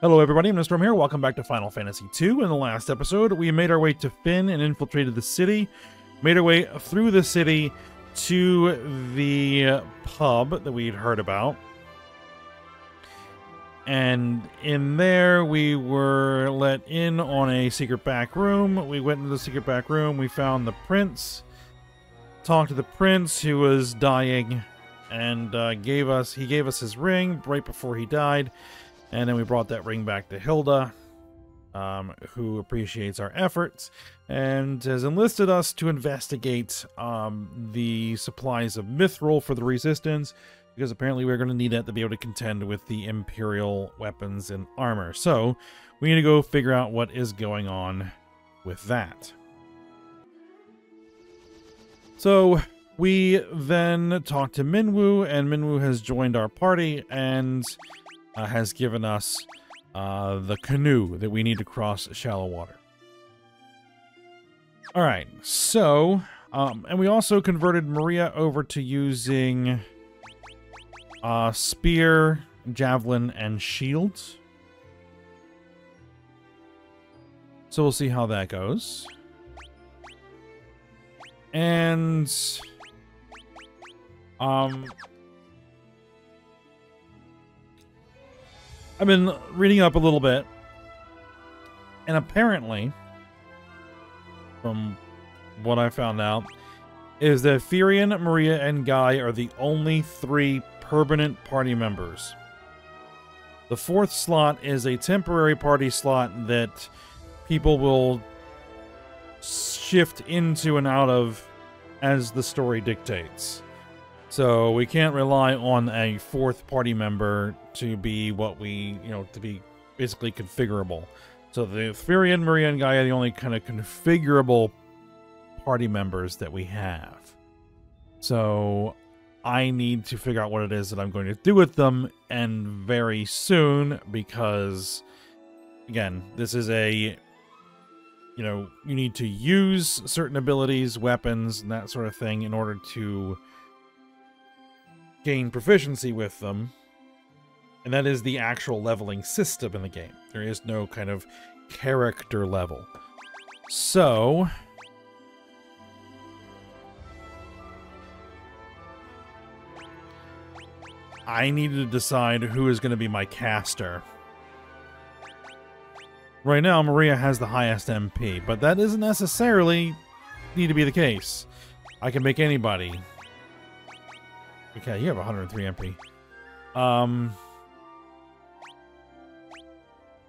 Hello everybody, I'm Storm here. Welcome back to Final Fantasy II. In the last episode, we made our way to Fynn and infiltrated the city. Made our way through the city to the pub that we'd heard about. And in there, we were let in on a secret back room. We went into the secret back room. We found the prince. Talked to the prince who was dying and uh, gave us he gave us his ring right before he died and then we brought that ring back to hilda um, who appreciates our efforts and has enlisted us to investigate um, the supplies of mithril for the resistance because apparently we're going to need that to be able to contend with the imperial weapons and armor. So we need to go figure out what is going on with that. So we then talk to Minwu, and Minwu has joined our party and uh, has given us uh, the canoe that we need to cross shallow water. All right, so, um, and we also converted Maria over to using uh, spear, javelin, and shields. So we'll see how that goes. And um, I've been reading up a little bit, and apparently, from what I found out, is that Firion, Maria, and Guy are the only three permanent party members. The fourth slot is a temporary party slot that people will shift into and out of as the story dictates. So we can't rely on a fourth party member to be what we, you know, to be basically configurable. So the Firion, Maria, and Guy are the only kind of configurable party members that we have. So I need to figure out what it is that I'm going to do with them, and very soon, because, again, this is a, you know, you need to use certain abilities, weapons, and that sort of thing in order to gain proficiency with them, and that is the actual leveling system in the game. There is no kind of character level. So... I need to decide who is going to be my caster. Right now, Maria has the highest MP, but that doesn't necessarily need to be the case. I can make anybody Okay, you have 103 MP. Um,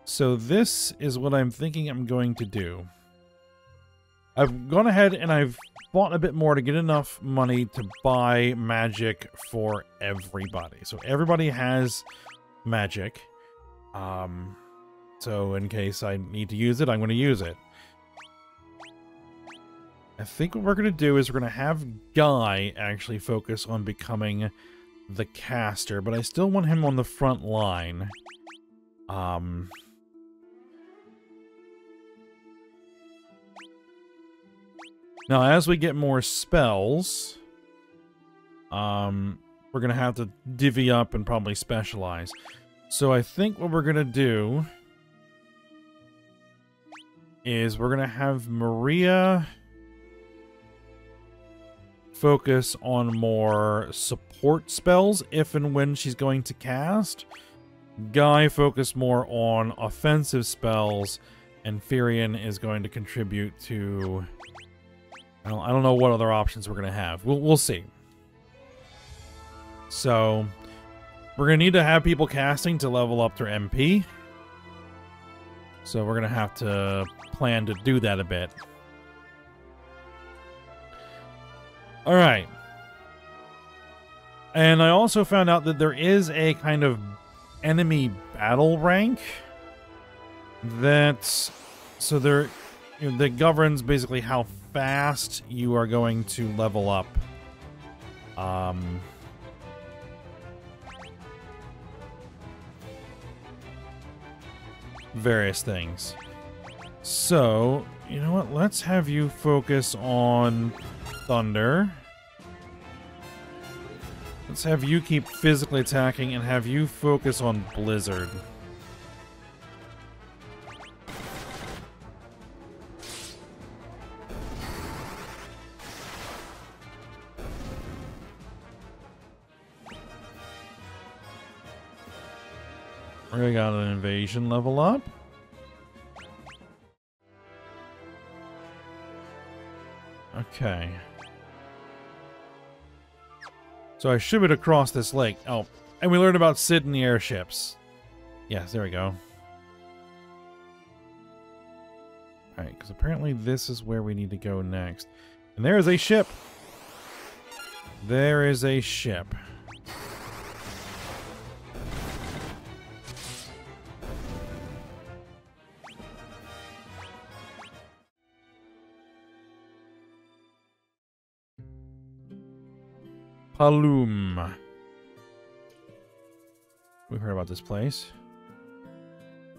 so this is what I'm thinking I'm going to do. I've gone ahead and I've bought a bit more to get enough money to buy magic for everybody. So everybody has magic. Um, so in case I need to use it, I'm going to use it. I think what we're going to do is we're going to have Guy actually focus on becoming the caster, but I still want him on the front line. Um... Now, as we get more spells, um, we're going to have to divvy up and probably specialize. So I think what we're going to do is we're going to have Maria focus on more support spells if and when she's going to cast. Guy focus more on offensive spells, and Firion is going to contribute to... I don't, I don't know what other options we're going to have. We'll, we'll see. So, we're going to need to have people casting to level up their MP. So we're going to have to plan to do that a bit. All right. And I also found out that there is a kind of enemy battle rank that so there you know, that governs basically how fast you are going to level up. Um various things. So, you know what? Let's have you focus on Thunder. Let's have you keep physically attacking and have you focus on Blizzard. We got an invasion level up. Okay. So I should be across this lake. Oh, and we learned about Cid and the airships. Yes, there we go. Alright, because apparently this is where we need to go next. And there is a ship. There is a ship. Paloom. We've heard about this place.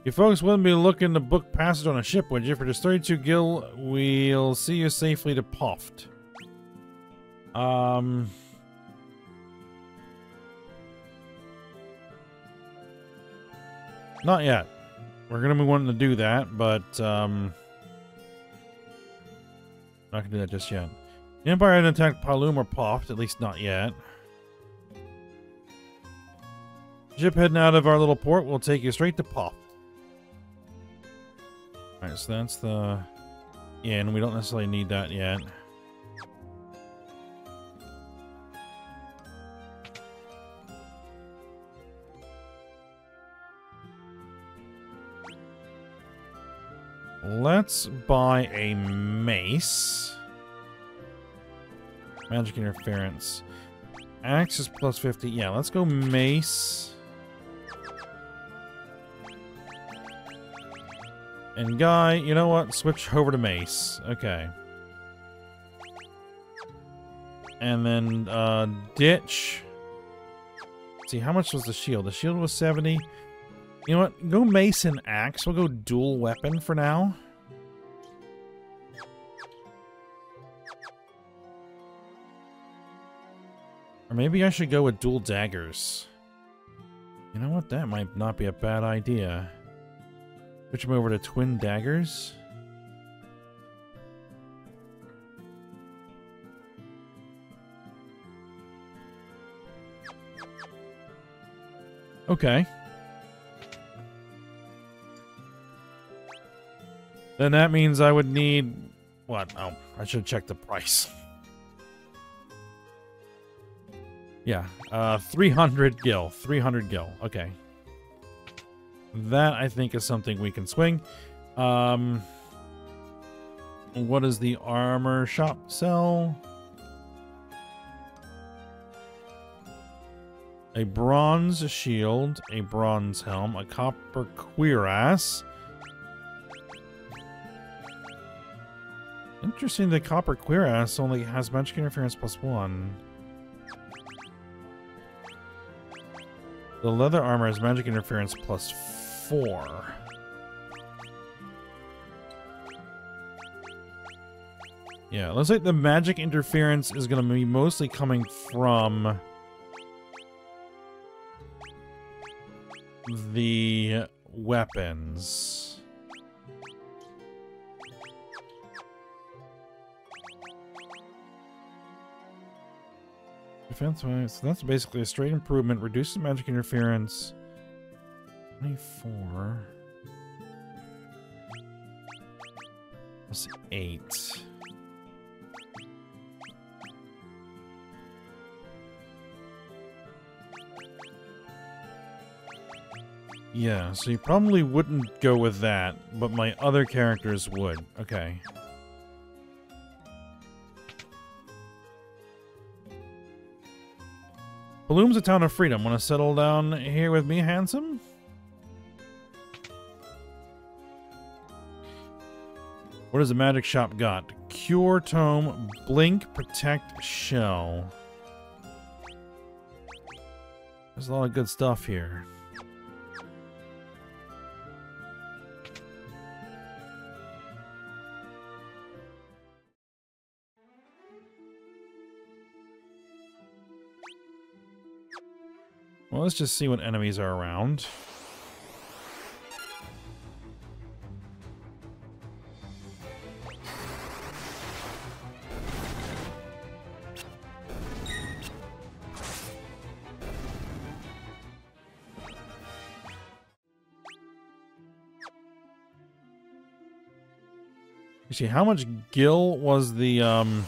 You folks wouldn't be looking to book passage on a ship, would you? For just 32 gil, we'll see you safely to Poft. Um... Not yet. We're gonna be wanting to do that, but, um... Not gonna do that just yet. Empire hasn't attacked Paloom or Poft, at least not yet. Ship heading out of our little port will take you straight to Poft. Alright, so that's the inn. We don't necessarily need that yet. Let's buy a mace. Magic interference. Axe is plus 50. Yeah, let's go mace. And Guy, you know what? Switch over to Mace. Okay. And then, uh, Ditch. See, how much was the shield? The shield was 70. You know what? Go Mace and Axe. We'll go dual weapon for now. Or maybe I should go with dual daggers. You know what? That might not be a bad idea. Switch them over to twin daggers. Okay. Then that means I would need... What? Oh, I should check the price. yeah, uh, 300 gil. 300 gil. Okay. That, I think, is something we can swing. Um, what does the armor shop sell? A bronze shield, a bronze helm, a copper cuirass. Interesting, the copper cuirass only has magic interference plus one. The leather armor has magic interference plus four. Yeah, looks like the magic interference is going to be mostly coming from the weapons. Defense so that's basically a straight improvement, reduces magic interference. 24. Plus 8. Yeah, so you probably wouldn't go with that, but my other characters would. Okay. Paloom's a town of freedom. Want to settle down here with me, handsome? What does the magic shop got? Cure Tome, Blink, Protect, Shell. There's a lot of good stuff here. Well, let's just see what enemies are around. You see, how much gil was the, um...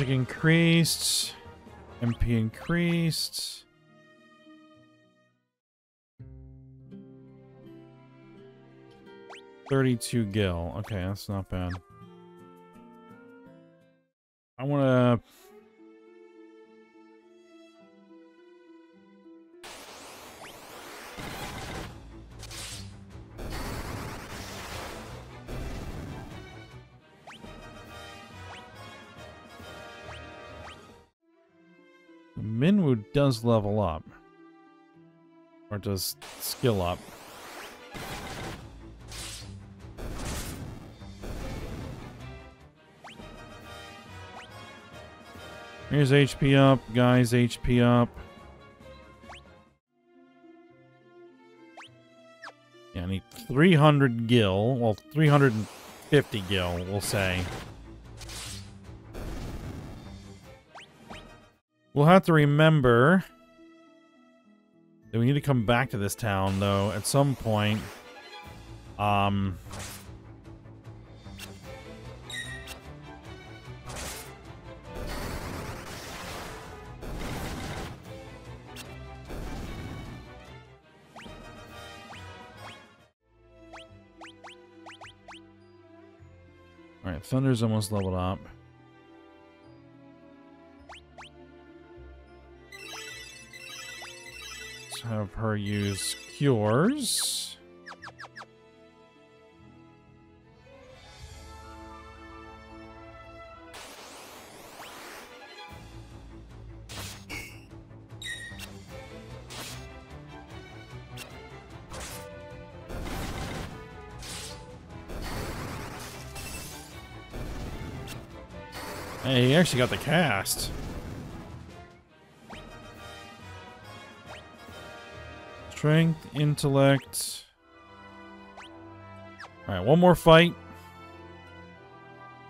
magic increased. MP increased. Thirty-two gil. Okay, that's not bad. I want to does level up. Or does skill up. Here's HP up, guys, HP up. Yeah, I need 300 gil. Well, 350 gil, we'll say. We'll have to remember that we need to come back to this town, though, at some point. Um... Alright, Thunder's almost leveled up. Have her use cures. Hey, he actually got the cast. Strength, intellect. Alright, one more fight.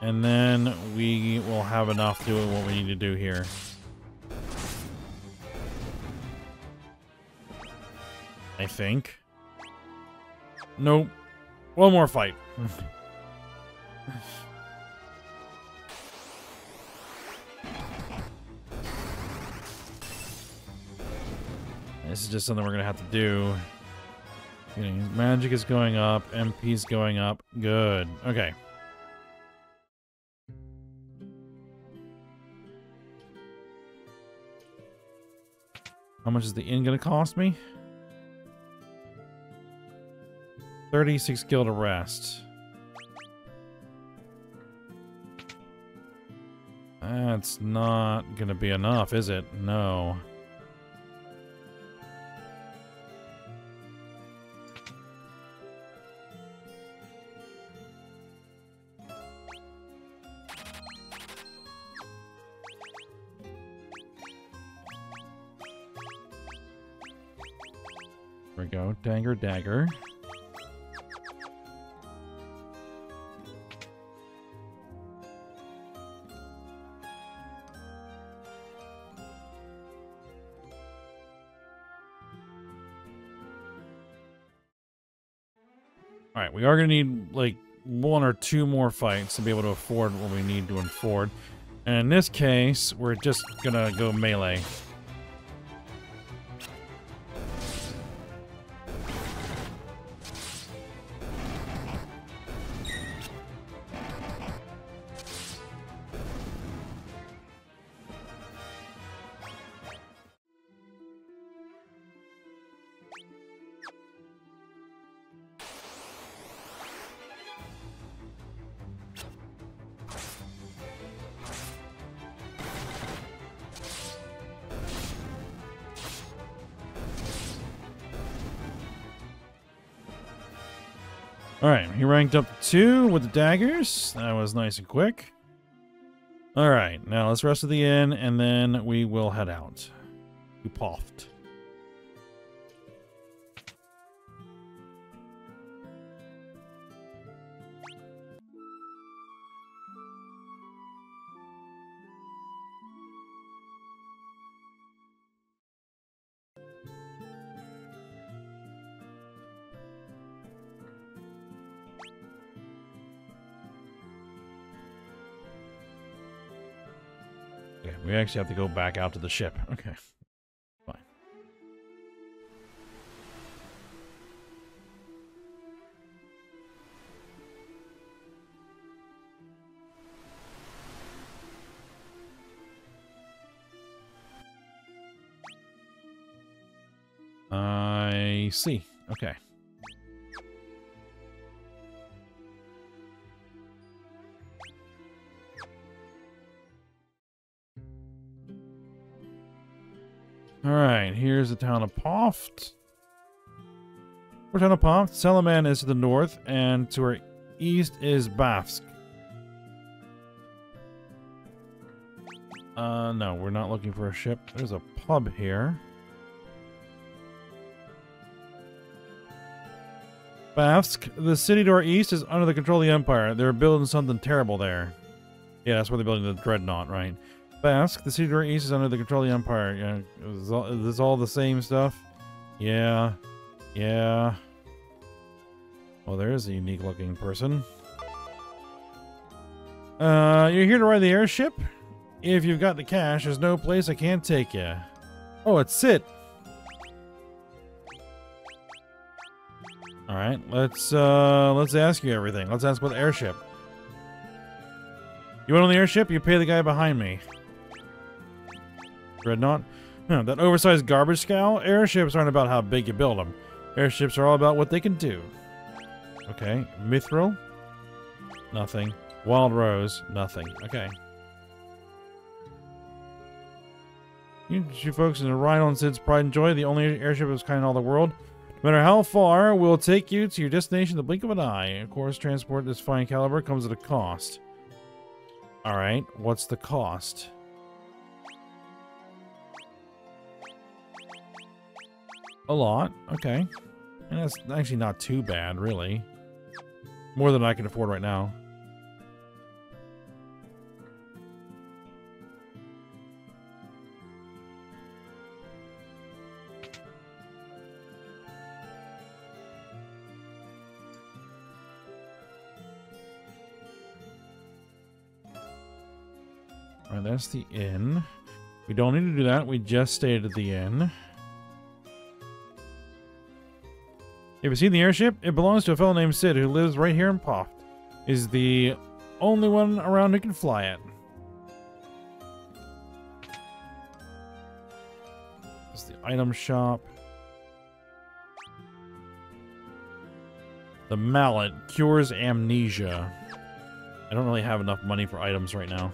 And then we will have enough doing what we need to do here. I think. Nope. One more fight. This is just something we're to have to do. Magic is going up. MP is going up. Good. Okay. How much is the inn to cost me? 36 gil to rest. That's not to be enough, is it? No. Go. Dagger, dagger. Alright, we are going to need, like, one or two more fights to be able to afford what we need to afford. And in this case, we're just going to go melee. Alright, he ranked up two with the daggers. That was nice and quick. Alright, now let's rest at the inn, and then we will head out. To Poft. Actually have to go back out to the ship. Okay. Fine. I see. Okay. Alright, here's the town of Poft. We're town of Poft. Salamand is to the north, and to our east is Bafsk. Uh, no, we're not looking for a ship. There's a pub here. Bafsk, the city to our east is under the control of the Empire. They're building something terrible there. Yeah, that's where they're building the Dreadnought, right? Bafsk, the our east is under the control of the Empire. Yeah, is, all, is all the same stuff? Yeah, yeah. Well, there is a unique looking person. Uh, you're here to ride the airship? If you've got the cash, there's no place I can't take you. Oh, it's Cid. All right, let's uh, let's ask you everything. Let's ask about the airship. You went on the airship? You pay the guy behind me. Dreadnought? Huh, that oversized garbage scow? Airships aren't about how big you build them. Airships are all about what they can do. Okay. Mithril? Nothing. Wild Rose? Nothing. Okay. You, you folks in the ride Cid's Pride and Joy, the only airship of its kind in all the world. No matter how far, we'll take you to your destination in the blink of an eye. Of course, transport this fine caliber comes at a cost. Alright, what's the cost? A lot, okay. And that's actually not too bad, really. More than I can afford right now. Alright, that's the inn. We don't need to do that. We just stayed at the inn. Have you seen the airship? It belongs to a fellow named Cid who lives right here in Poft. Is the only one around who can fly it. It's the item shop. The mallet cures amnesia. I don't really have enough money for items right now.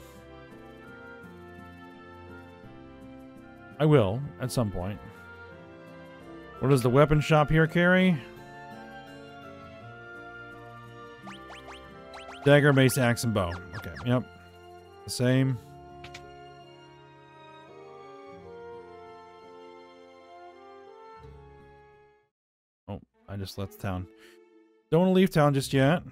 I will, at some point. What does the weapon shop here carry? Dagger, mace, axe, and bow. Okay, yep. The same. Oh, I just left town. Don't want to leave town just yet.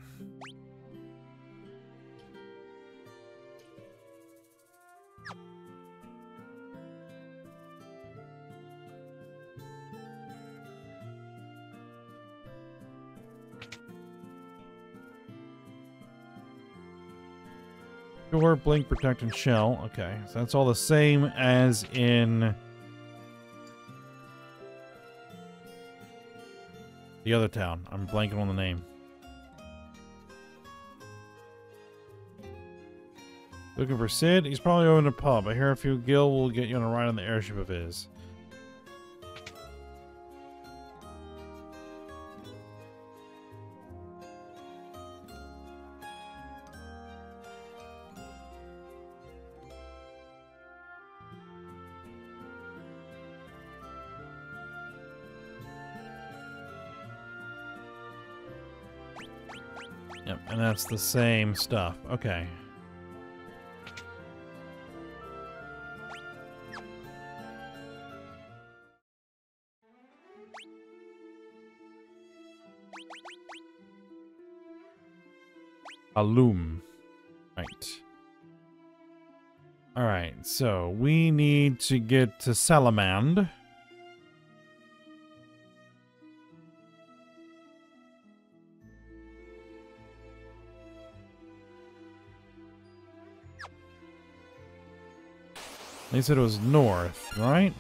Door, blink, protect, and shell. Okay, so that's all the same as in the other town. I'm blanking on the name. Looking for Cid? He's probably over in a pub. I hear a few Gil will get you on a ride on the airship of his. That's the same stuff. Okay. Alum. Right. Alright, so we need to get to Salamand. They said it was north, right?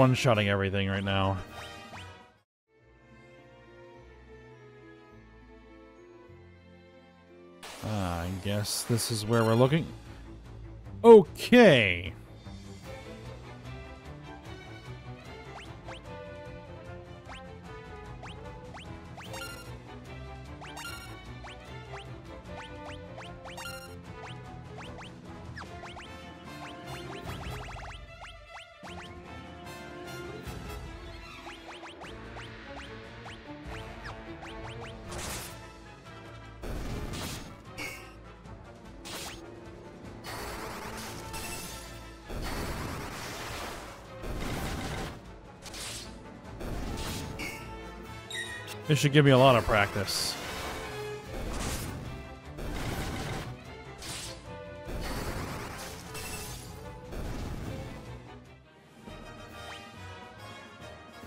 One-shotting everything right now. Ah, I guess this is where we're looking. Okay. This should give me a lot of practice.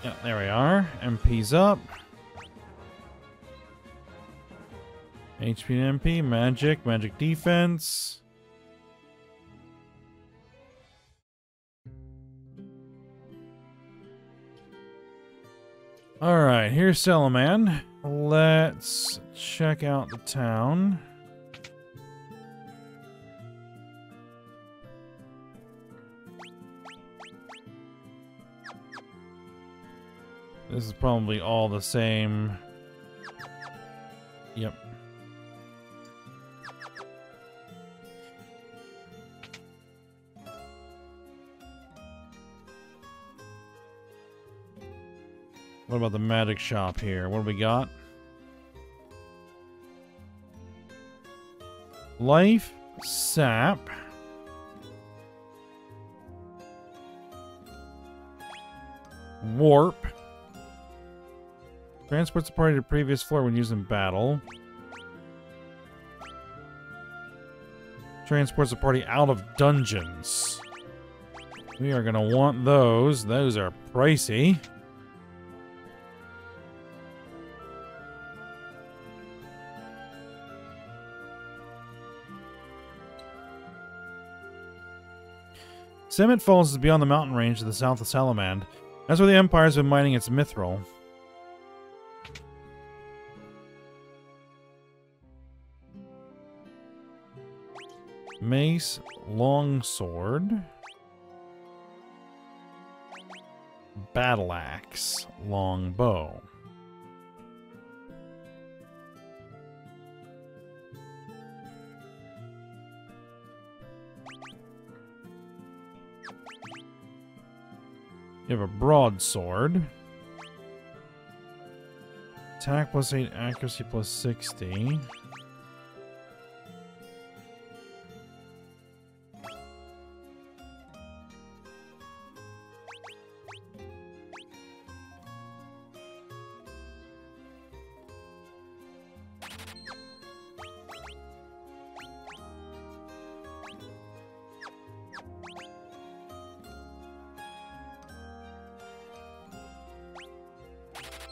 Yeah, there we are. MP's up. HP and MP, magic, magic defense. Alright, here's Salamand. Let's check out the town. This is probably all the same. What about the magic shop here? What do we got? Life, sap. Warp. Transports the party to the previous floor when used in battle. Transports the party out of dungeons. We are going to want those. Those are pricey. Semitt Falls is beyond the mountain range to the south of Salamand. That's where the Empire's been mining its mithril. Mace, longsword. Battle axe, longbow. You have a broadsword. Attack plus 8, accuracy plus 60.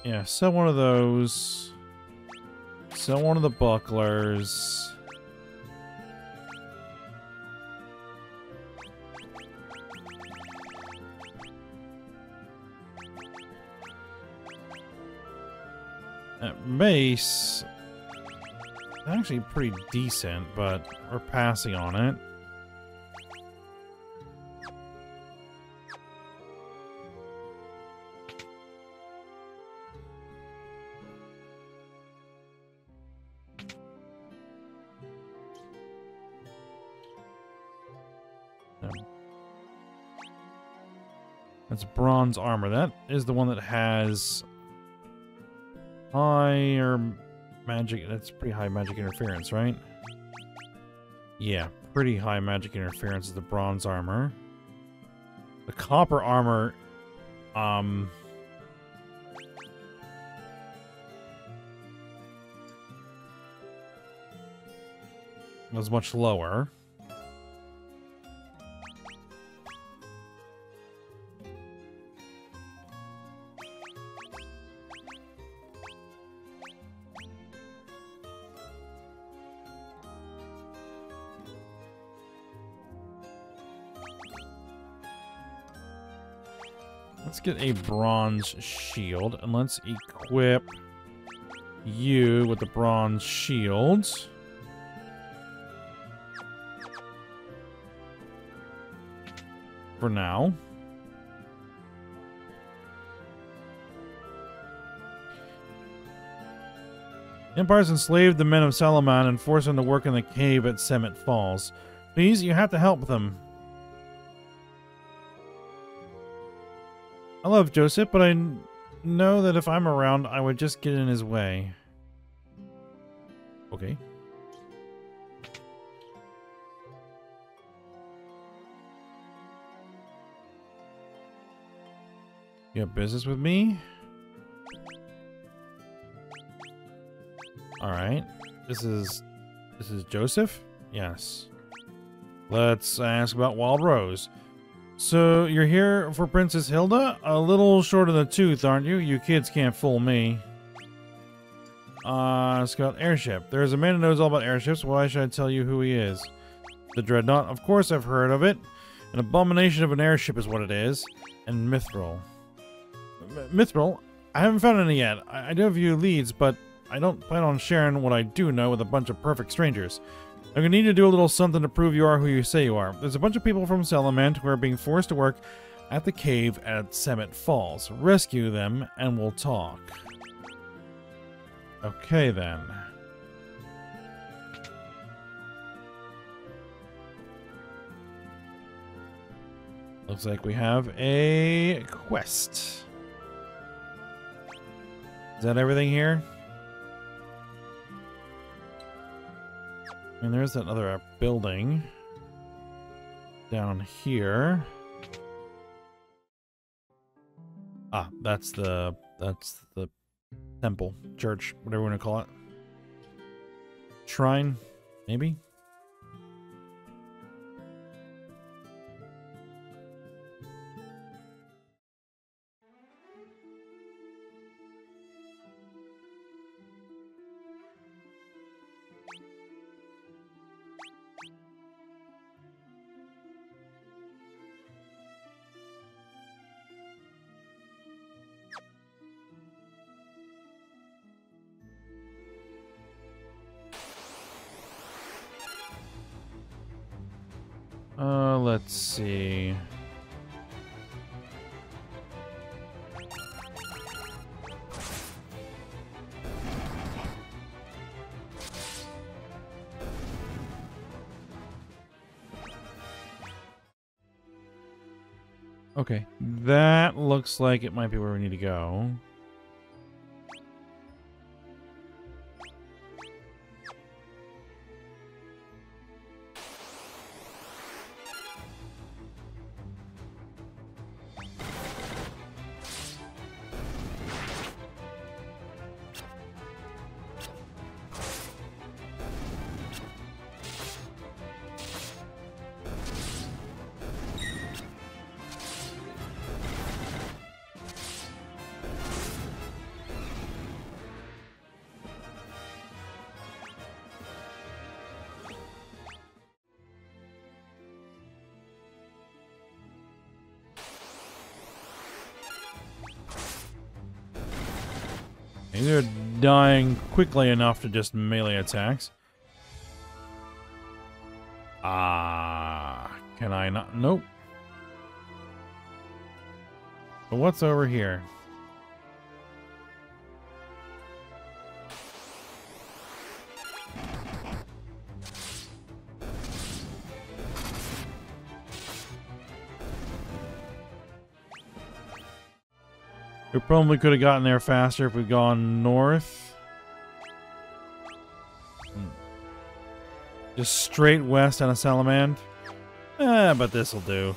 Yeah, sell one of those. Sell one of the bucklers. That mace... Actually pretty decent, but we're passing on it. Bronze armor. That is the one that has higher magic. That's pretty high magic interference, right? Yeah, pretty high magic interference is the bronze armor. The copper armor, um... was much lower. Get a bronze shield and let's equip you with the bronze shields. For now. Empire's enslaved the men of Salamand and forced them to work in the cave at Semitt Falls. Please, you have to help them. I love Joseph, but I know that if I'm around, I would just get in his way. Okay. You have business with me? Alright. This is... This is Joseph? Yes. Let's ask about Wild Rose. So, you're here for Princess Hilda? A little short of the tooth, aren't you? You kids can't fool me. Uh, Scout Airship. There's a man who knows all about airships. Why should I tell you who he is? The Dreadnought. Of course I've heard of it. An abomination of an airship is what it is. And Mithril. M Mithril? I haven't found any yet. I, I do have a few leads, but I don't plan on sharing what I do know with a bunch of perfect strangers. I'm gonna need to do a little something to prove you are who you say you are. There's a bunch of people from Salamand who are being forced to work at the cave at Semitt Falls. Rescue them, and we'll talk. Okay, then. Looks like we have a quest. Is that everything here? And there's that other building down here. Ah, that's the that's the temple, church, whatever you want to call it. Shrine, maybe? Uh, let's see. Okay, that looks like it might be where we need to go. They're dying quickly enough to just melee attacks. Ah, can I not? Nope. But what's over here? Probably could have gotten there faster if we'd gone north. Hmm. Just straight west on a Salamand? Eh, but this'll do.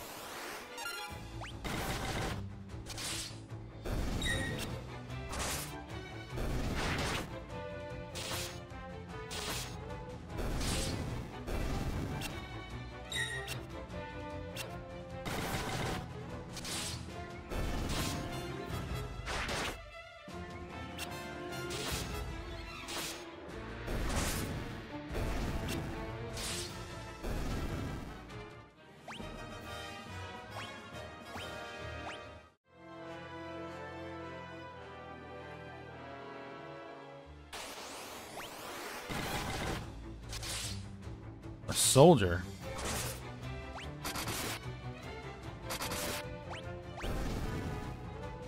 Soldier.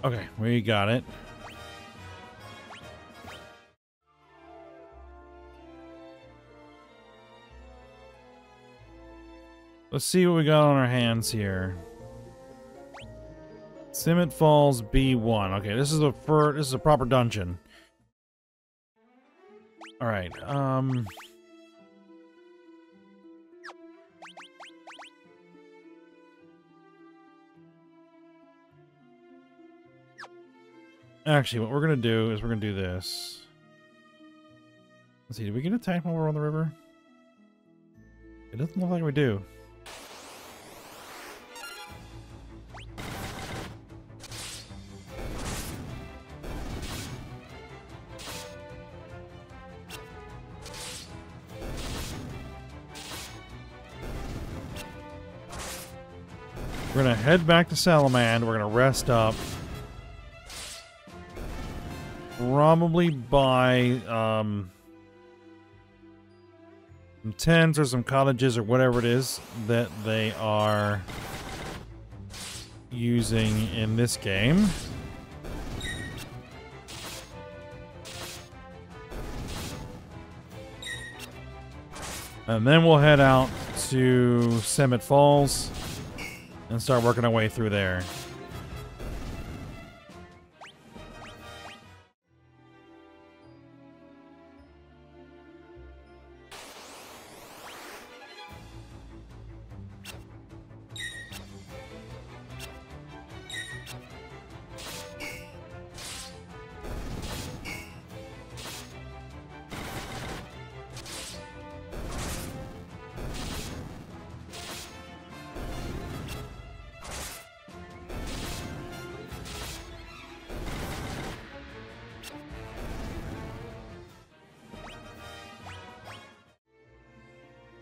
Okay, we got it. Let's see what we got on our hands here. Semitt Falls B1. Okay, this is a fur this is a proper dungeon. Alright, um Actually, what we're going to do is we're going to do this. Let's see, did we get attacked while we're on the river? It doesn't look like we do. We're going to head back to Salamand. We're going to rest up probably buy um, some tents or some cottages or whatever it is that they are using in this game. And then we'll head out to Semitt Falls and start working our way through there.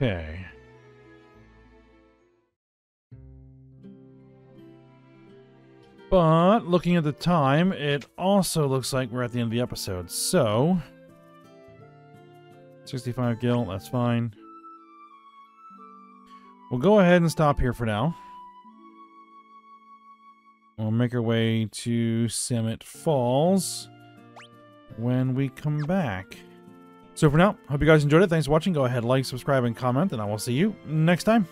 Okay. But looking at the time, it also looks like we're at the end of the episode. So, 65 gil, that's fine. We'll go ahead and stop here for now. We'll make our way to Semitt Falls when we come back. So for now, hope you guys enjoyed it. Thanks for watching. Go ahead, like, subscribe, and comment, and I will see you next time.